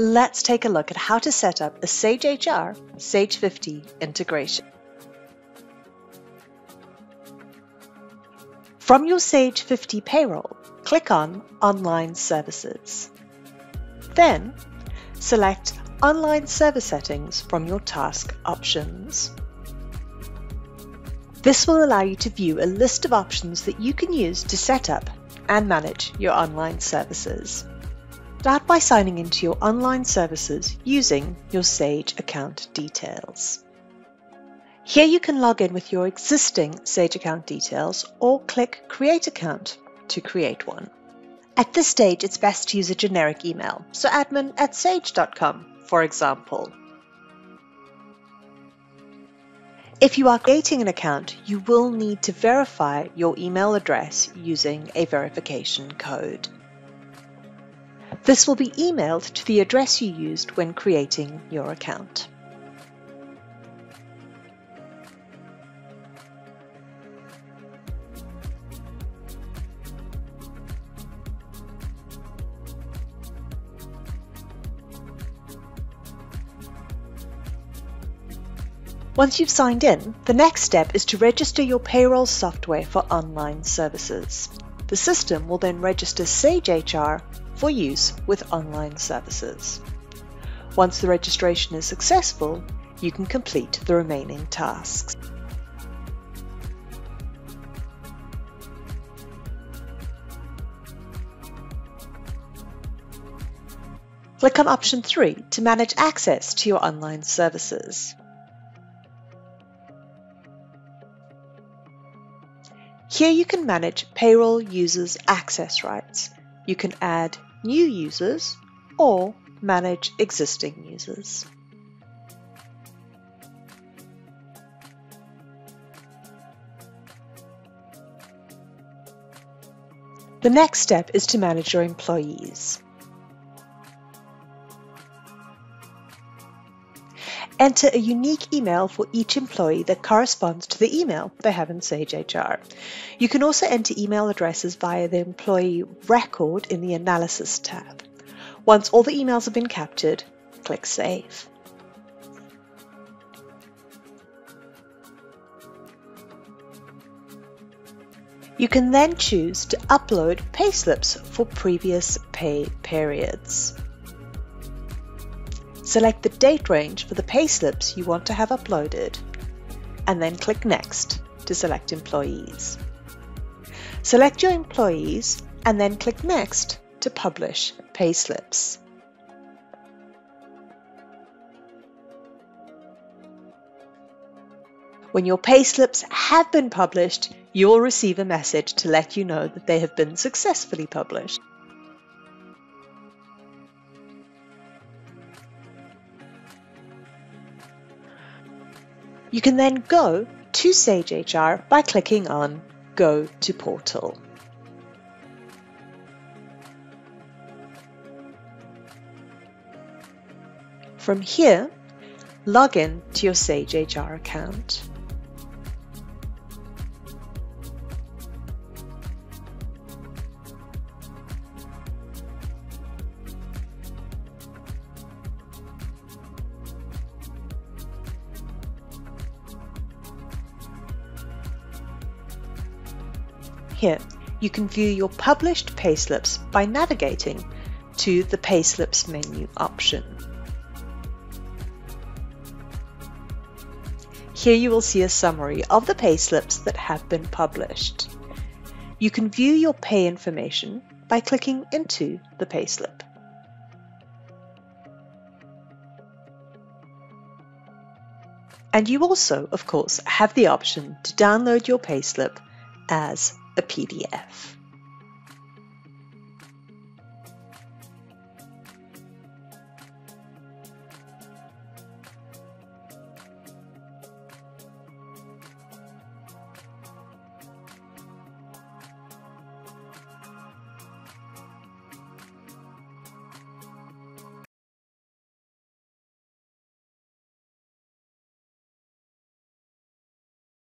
Let's take a look at how to set up a Sage HR Sage 50 integration. From your Sage 50 payroll, click on Online Services. Then, select Online Service Settings from your task options. This will allow you to view a list of options that you can use to set up and manage your online services. Start by signing into your online services using your Sage account details. Here you can log in with your existing Sage account details or click Create Account to create one. At this stage, it's best to use a generic email, so admin at sage.com, for example. If you are creating an account, you will need to verify your email address using a verification code. This will be emailed to the address you used when creating your account. Once you've signed in, the next step is to register your payroll software for online services. The system will then register Sage HR for use with online services. Once the registration is successful, you can complete the remaining tasks. Click on option 3 to manage access to your online services. Here you can manage payroll users' access rights. You can add new users or manage existing users. The next step is to manage your employees. Enter a unique email for each employee that corresponds to the email they have in Sage HR. You can also enter email addresses via the employee record in the Analysis tab. Once all the emails have been captured, click Save. You can then choose to upload payslips for previous pay periods. Select the date range for the payslips you want to have uploaded, and then click Next to select employees. Select your employees and then click Next to publish payslips. When your payslips have been published, you will receive a message to let you know that they have been successfully published. You can then go to Sage HR by clicking on Go to Portal. From here, log in to your Sage HR account. Here, you can view your published payslips by navigating to the Payslips menu option. Here you will see a summary of the payslips that have been published. You can view your pay information by clicking into the payslip. And you also, of course, have the option to download your payslip as a PDF.